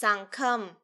Sangkham.